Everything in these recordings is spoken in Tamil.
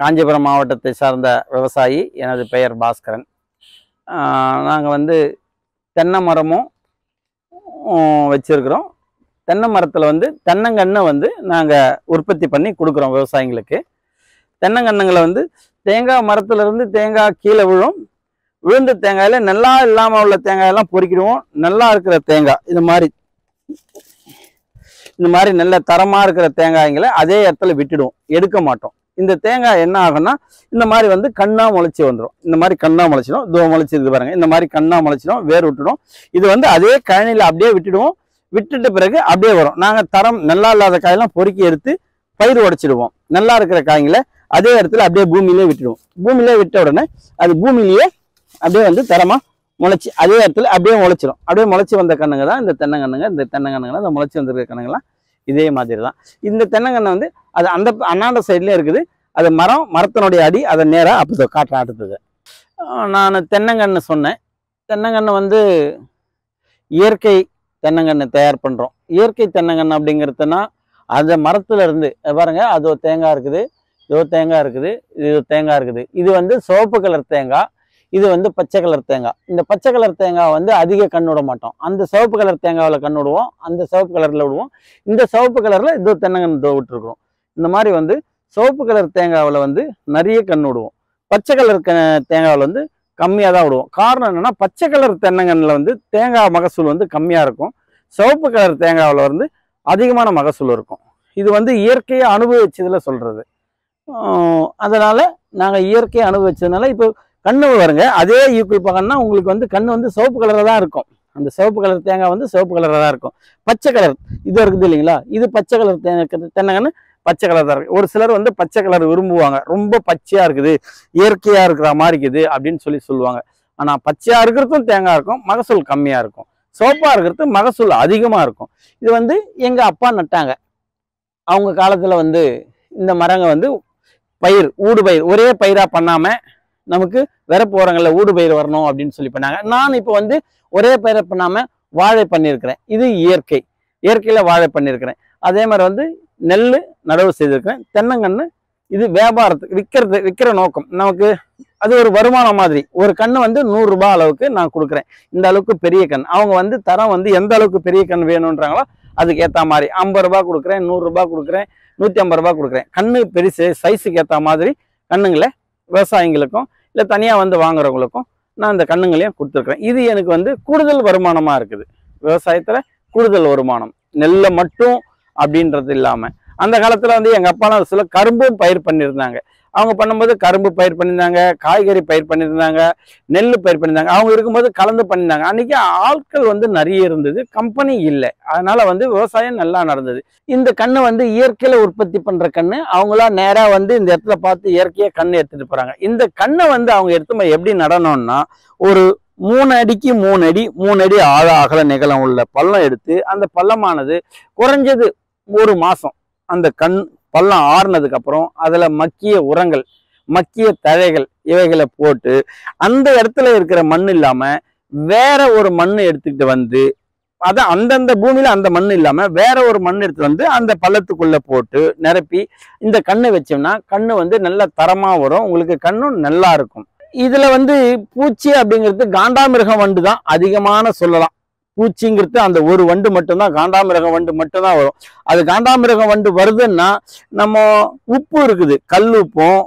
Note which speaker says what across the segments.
Speaker 1: காஞ்சிபுரம் மாவட்டத்தை சார்ந்த விவசாயி எனது பெயர் பாஸ்கரன். நாங்கள் வந்து தென்னை மரமும் வச்சுருக்குறோம். தென்னை மரத்தில் வந்து தென்னங்கன்று வந்து நாங்கள் உற்பத்தி பண்ணி கொடுக்குறோம் விவசாயிங்களுக்கு. தென்னங்கன்னுங்களை வந்து தேங்காய் மரத்துலேருந்து தேங்காய் கீழே விழும். விழுந்த தேங்காயில் நல்லா இல்லாமல் உள்ள தேங்காயெல்லாம் பொறிக்கிடுவோம். நல்லா இருக்கிற தேங்காய் இது மாதிரி. இந்த மாதிரி நல்ல தரமாக இருக்கிற தேங்காய்களை அதே இடத்துல விட்டுடுவோம். எடுக்க மாட்டோம். இந்த தேங்காய் என்ன ஆகும்னா இந்த மாதிரி வந்து கண்ணா முளைச்சி வந்துடும் இந்த மாதிரி கண்ணா முளைச்சிடும் இதோ முளைச்சிருக்கு பாருங்க. இந்த மாதிரி கண்ணா முளைச்சிடும் வேர் விட்டுடும். இது வந்து அதே கழனியில் அப்படியே விட்டுடுவோம். விட்டுட்ட பிறகு அப்படியே வரும். நாங்கள் தரம் நல்லா இல்லாத காயெல்லாம் பொறுக்கி எடுத்து பயிர் உடைச்சிடுவோம். நல்லா இருக்கிற காய்களை அதே இடத்துல அப்படியே பூமியிலே விட்டுடுவோம். பூமியிலே விட்ட உடனே அது பூமியிலேயே அப்படியே வந்து தரமா முளைச்சி அதே இடத்துல அப்படியே முளைச்சிடும் அப்படியே முளைச்சி வந்த கண்ணுங்க தான் இந்த தென்னங்கண்ணுங்க. இந்த தென்னங்கண்ணுங்க இந்த முளைச்சி வந்திருக்க கண்ணுங்கெல்லாம் இதே மாதிரி தான் இந்த தென்னங்கன்று வந்து அது அந்த அண்ணாண்ட சைட்லேயும் இருக்குது. அது மரம் மரத்தினுடைய அடி அதை நேராக அப்போ காற்று அடுத்தது. நான் தென்னங்கன்று சொன்னேன். தென்னங்கன்று வந்து இயற்கை தென்னங்கன்று தயார் பண்ணுறோம் இயற்கை தென்னங்கன்று அப்படிங்கிறதுனா அந்த மரத்துலேருந்து இருந்து அது ஒரு தேங்காய் இருக்குது. இதோ தேங்காய் இருக்குது. இது தேங்காய் இருக்குது. இது வந்து சிவப்பு கலர் தேங்காய். இது வந்து பச்சை கலர் தேங்காய். இந்த பச்சை கலர் தேங்காய் வந்து அதிக கண் விட மாட்டோம். அந்த சிவப்பு கலர் தேங்காவில் கண் விடுவோம். அந்த சிவப்பு கலரில் விடுவோம். இந்த சிவப்பு கலரில் இதோ தென்னங்கன்று விட்டுருக்குறோம். இந்த மாதிரி வந்து சிவப்பு கலர் தேங்காவில் வந்து நிறைய கண் விடுவோம். பச்சை கலர் க தேங்காவில் வந்து கம்மியாக தான் விடுவோம். காரணம் என்னென்னா பச்சை கலர் தென்னங்கன்னில் வந்து தேங்காய் மகசூல் வந்து கம்மியாக இருக்கும். சிவப்பு கலர் தேங்காவில் வந்து அதிகமான மகசூல் இருக்கும். இது வந்து இயற்கையை அனுபவிச்சதில் சொல்கிறது அதனால் நாங்கள் இயற்கையை அனுபவிச்சதுனால இப்போ கண்ணு வருங்க. அதே ஈக்குவல் பக்கம்னா உங்களுக்கு வந்து கண் வந்து சிவப்பு கலரில் தான் இருக்கும். அந்த சிவப்பு கலர் தேங்காய் வந்து சிவப்பு கலரில் தான் இருக்கும். பச்சை கலர் இது இருக்குது இல்லைங்களா? இது பச்சை கலர் தேங்காய் தென்னங்கன்னு பச்சை கலர் தான் இருக்கு. ஒரு சிலர் வந்து பச்சை கலர் விரும்புவாங்க. ரொம்ப பச்சையாக இருக்குது இயற்கையாக இருக்கிற மாதிரி இருக்குது அப்படின்னு சொல்லி சொல்லுவாங்க. ஆனால் பச்சையாக இருக்கிறதும் தேங்காய் இருக்கும் மகசூல் கம்மியாக இருக்கும். சிவப்பாக இருக்கிறது மகசூல் அதிகமாக இருக்கும். இது வந்து எங்கள் அப்பா நட்டாங்க. அவங்க காலத்தில் வந்து இந்த மரங்கள் வந்து பயிர் ஊடு பயிர் ஒரே பயிராக பண்ணாமல் நமக்கு வரப்பு ஓரங்கள்ல ஊடு பயிர் வரணும் அப்படின்னு சொல்லி பண்ணாங்க. நான் இப்போ வந்து ஒரே பயிரை பண்ணாம வாழை பண்ணியிருக்கிறேன். இது இயற்கை. இயற்கையில வாழை பண்ணியிருக்கிறேன். அதே மாதிரி வந்து நெல் நடவு செய்திருக்கிறேன். தென்னங்கன்று இது வியாபாரத்துக்கு விற்கிறது விற்கிற நோக்கம். நமக்கு அது ஒரு வருமானம் மாதிரி. ஒரு கண்ணு வந்து நூறுரூபா அளவுக்கு நான் கொடுக்குறேன். இந்த அளவுக்கு பெரிய கண் அவங்க வந்து தரம் வந்து எந்த அளவுக்கு பெரிய கண் வேணுன்றாங்களோ அதுக்கு ஏற்ற மாதிரி. ஐம்பது ரூபா கொடுக்குறேன் நூறுரூபா கொடுக்குறேன் நூற்றி ஐம்பது ரூபாய் கொடுக்குறேன். கண்ணு பெருசு சைஸுக்கு ஏற்ற மாதிரி கண்ணுங்களை விவசாயிங்களுக்கும் இல்லை தனியாக வந்து வாங்குறவங்களுக்கும் நான் இந்த கண்ணுங்களையும் கொடுத்துருக்குறேன். இது எனக்கு வந்து கூடுதல் வருமானமாக இருக்குது. விவசாயத்தில் கூடுதல் வருமானம். நெல்லை மட்டும் அப்படின்றது இல்லாமல் அந்த காலத்தில் வந்து எங்கள் அப்பாலாம் சில கரும்பும் பயிர் பண்ணியிருந்தாங்க. அவங்க பண்ணும்போது கரும்பு பயிர் பண்ணியிருந்தாங்க காய்கறி பயிர் பண்ணியிருந்தாங்க நெல் பயிர் பண்ணியிருந்தாங்க. அவங்க இருக்கும்போது கலந்து பண்ணியிருந்தாங்க. அன்றைக்கி ஆட்கள் வந்து நிறைய இருந்தது கம்பெனி இல்லை. அதனால் வந்து விவசாயம் நல்லா நடந்தது. இந்த கண்ணை வந்து இயற்கையில் உற்பத்தி பண்ணுற கண்ணு அவங்களாம் நேராக வந்து இந்த இடத்துல பார்த்து இயற்கையாக கண்ணு எடுத்துகிட்டு போகிறாங்க இந்த கண்ணை வந்து அவங்க எடுத்து போய் எப்படி நடணும்னா ஒரு மூணு அடிக்கு மூணு அடி மூணு அடி ஆழ அகல நிகழம் உள்ள பள்ளம் எடுத்து அந்த பள்ளமானது குறைஞ்சது ஒரு மாதம் அந்த கண் பள்ளம் ஆறுனதுக்கு அப்புறம் மக்கிய உரங்கள் மக்கிய தழைகள் இவைகளை போட்டு அந்த இடத்துல இருக்கிற மண் இல்லாமல் வேற ஒரு மண் எடுத்துக்கிட்டு வந்து அதை அந்தந்த பூமியில அந்த மண் இல்லாம வேற ஒரு மண் எடுத்து வந்து அந்த பள்ளத்துக்குள்ள போட்டு நிரப்பி இந்த கண்ணு வச்சோம்னா கண்ணு வந்து நல்ல தரமா வரும். உங்களுக்கு கண்ணும் நல்லா இருக்கும். இதுல வந்து பூச்சி அப்படிங்கிறது காண்டாமிருகம் வண்டு தான் அதிகமான சொல்லலாம். பூச்சிங்கிறது அந்த ஒரு வண்டு மட்டும்தான் காண்டாமிருகம் வண்டு மட்டும்தான் வரும். அது காண்டாமிருகம் வண்டு வருதுன்னா நம்ம உப்பு இருக்குது கல் உப்பும்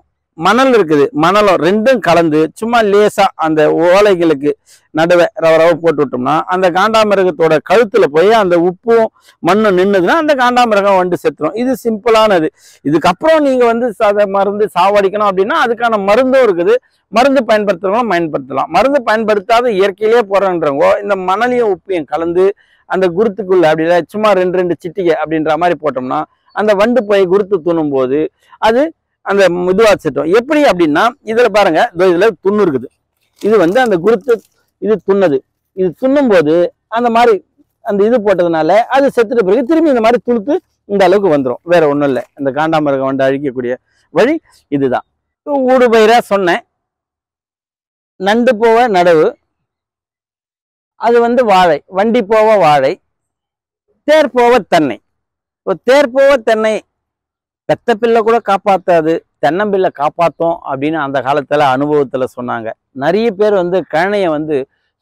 Speaker 1: மணல் இருக்குது. மணலும் ரெண்டும் கலந்து சும்மா லேசாக அந்த ஓலைகளுக்கு நடுவே ரவ ரவ போட்டு விட்டோம்னா அந்த காண்டாமிருகத்தோட கழுத்தில் போய் அந்த உப்பும் மண்ணும் நின்றுதுன்னா அந்த காண்டாமிருகம் வந்து செத்துரும். இது சிம்பிளானது. இதுக்கப்புறம் நீங்கள் வந்து அதை மருந்து சாவடிக்கணும் அப்படின்னா அதுக்கான மருந்தும் இருக்குது. மருந்து பயன்படுத்துகிறவங்களும் பயன்படுத்தலாம். மருந்து பயன்படுத்தாத இயற்கையிலே போறன்றவங்க இந்த மணலையும் உப்பையும் கலந்து அந்த குருத்துக்குள்ள அப்படி சும்மா ரெண்டு ரெண்டு சிட்டிகை அப்படின்ற மாதிரி போட்டோம்னா அந்த வண்டு போய் குருத்து தூணும் போது அது அந்த இதுவா சட்டம். எப்படி அப்படின்னா இதுல பாருங்க இதோ இதுல துண்ணு இருக்குது. இது வந்து அந்த குருத்து இது துண்ணது. இது துண்ணும் போது அந்த மாதிரி அந்த இது போட்டதுனால அது செத்துட்ட பிறகு திரும்பி இந்த மாதிரி துளுத்து இந்த அளவுக்கு வந்துடும் வேற ஒன்றும் இல்லை. இந்த காண்டாமிருகம் வந்து அழிக்கக்கூடிய வழி இதுதான். ஊடுபயிராக சொன்னேன். நண்டு போவ நடவு அது வந்து வாழை. வண்டி போவ வாழை தேர் போவ தென்னை. இப்போ தேர் போவ தென்னை பெத்த பிள்ளை கூட காப்பாற்றாது தென்னம்பிள்ளை காப்பாற்றும் அப்படின்னு அந்த காலத்தில் அனுபவத்தில் சொன்னாங்க. நிறைய பேர் வந்து கழனையை வந்து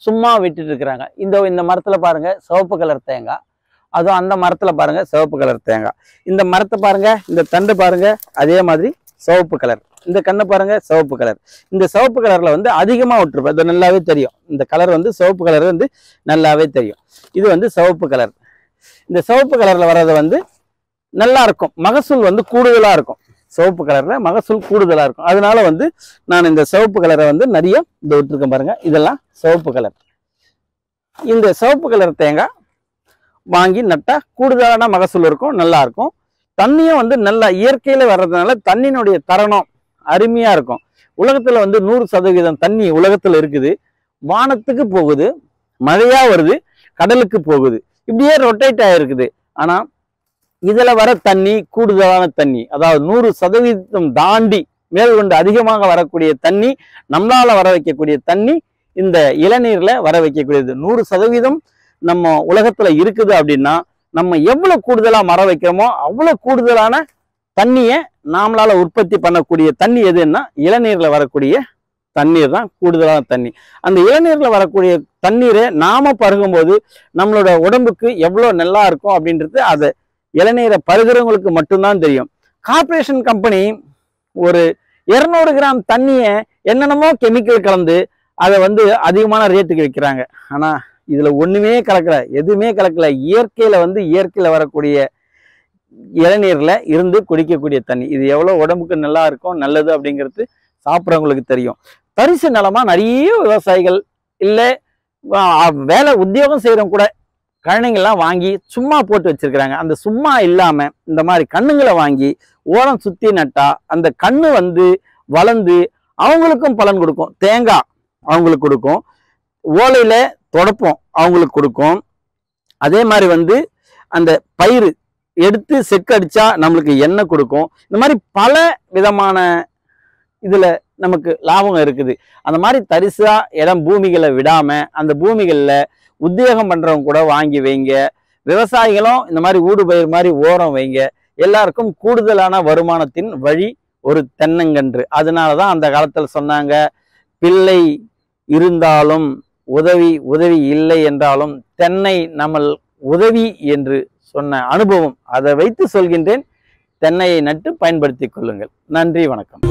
Speaker 1: சும்மா விட்டுட்டு இருக்கிறாங்க. இந்த இந்த மரத்தில் பாருங்கள் சிவப்பு கலர் தேங்காய். அதுவும் அந்த மரத்தில் பாருங்கள் சிவப்பு கலர் தேங்காய். இந்த மரத்தை பாருங்கள் இந்த தண்டு பாருங்க அதே மாதிரி சிவப்பு கலர். இந்த கண்ணை பாருங்கள் சிவப்பு கலர். இந்த சிவப்பு கலரில் வந்து அதிகமாக விட்டுருப்போம் இது நல்லாவே தெரியும். இந்த கலர் வந்து சிவப்பு கலர் வந்து நல்லாவே தெரியும். இது வந்து சிவப்பு கலர். இந்த சிவப்பு கலரில் வர்றது வந்து நல்லா இருக்கும் மகசூல் வந்து கூடுதலாக இருக்கும். சிவப்பு கலரில் மகசூல் கூடுதலாக இருக்கும். அதனால வந்து நான் இந்த சிவப்பு கலரை வந்து நிறைய இந்த விட்டுருக்கேன் பாருங்கள் இதெல்லாம் சிவப்பு கலர் இந்த சிவப்பு கலர் தேங்காய் வாங்கி நட்டால் கூடுதலான மகசூல் இருக்கும் நல்லாயிருக்கும் தண்ணியும் வந்து நல்லா இயற்கையில் வர்றதுனால தண்ணியினுடைய தரணம். அருமையாக இருக்கும். உலகத்தில் வந்து நூறு சதவீதம் தண்ணி உலகத்தில் இருக்குது. வானத்துக்கு போகுது மழையாக வருது கடலுக்கு போகுது. இப்படியே ரொட்டேட் ஆகிருக்குது ஆனால் இதுல வர தண்ணி கூடுதலான தண்ணி அதாவது நூறு சதவீதம் தாண்டி மேல் கொண்டு அதிகமாக வரக்கூடிய தண்ணி நம்மளால வர வைக்கக்கூடிய தண்ணி இந்த இளநீர்ல வர வைக்கக்கூடியது. நூறு சதவீதம் நம்ம உலகத்துல இருக்குது அப்படின்னா நம்ம எவ்வளவு கூடுதலா மர வைக்கிறோமோ அவ்வளவு கூடுதலான தண்ணியை நாமளால உற்பத்தி பண்ணக்கூடிய தண்ணி எதுன்னா இளநீர்ல வரக்கூடிய தண்ணீர் தான் கூடுதலான தண்ணி. அந்த இளநீரில் வரக்கூடிய தண்ணீரை நாம பருகும்போது நம்மளோட உடம்புக்கு எவ்வளோ நல்லா இருக்கும் அப்படின்றது அதை இளநீரை பருகிறவங்களுக்கு மட்டும்தான் தெரியும். கார்ப்பரேஷன் கம்பெனி ஒரு இரநூறு கிராம் தண்ணியை என்னென்னமோ கெமிக்கல் கலந்து அதை வந்து அதிகமான ரேட்டுக்கு விற்கிறாங்க. ஆனால் இதில் ஒன்றுமே கலக்கல எதுவுமே கலக்கல. இயற்கையில் வந்து இயற்கையில் வரக்கூடிய இளநீரில் இருந்து குடிக்கக்கூடிய தண்ணி. இது எவ்வளோ உடம்புக்கு நல்லா இருக்கும் நல்லது அப்படிங்கிறது சாப்பிட்றவங்களுக்கு தெரியும். தரிசு நிலமாக நிறைய விவசாயிகள் இல்லை வேலை உத்தியோகம் செய்கிறவங்க கூட கழனிங்கெல்லாம் வாங்கி சும்மா போட்டு வச்சிருக்கிறாங்க. அந்த சும்மா இல்லாமல் இந்த மாதிரி கண்ணுங்களை வாங்கி ஓரம் சுற்றி நட்டால் அந்த கண்ணு வந்து வளர்ந்து அவங்களுக்கும் பலன் கொடுக்கும். தேங்காய் அவங்களுக்கு கொடுக்கும். ஓலையில் தொடப்போம் அவங்களுக்கு கொடுக்கும். அதே மாதிரி வந்து அந்த பயிர் எடுத்து செக்கடிச்சா நம்மளுக்கு எண்ணெய் கொடுக்கும். இந்த மாதிரி பல விதமான இதில் நமக்கு லாபம் இருக்குது. அந்த மாதிரி தரிசாக இடம் பூமிகளை விடாமல் அந்த பூமிகளில் உத்தியோகம் பண்ணுறவங்க கூட வாங்கி வைங்க. விவசாயிகளும் இந்த மாதிரி ஊடு பயிர் மாதிரி ஓரம் வைங்க. எல்லாருக்கும் கூடுதலான வருமானத்தின் வழி ஒரு தென்னங்கன்று. அதனால தான் அந்த காலத்தில் சொன்னாங்க பிள்ளை இருந்தாலும் உதவி உதவி இல்லை என்றாலும் தென்னை நம்மள் உதவி என்று சொன்ன அனுபவம். அதை வைத்து சொல்கின்றேன். தென்னையை நட்டு பயன்படுத்திக் கொள்ளுங்கள். நன்றி வணக்கம்.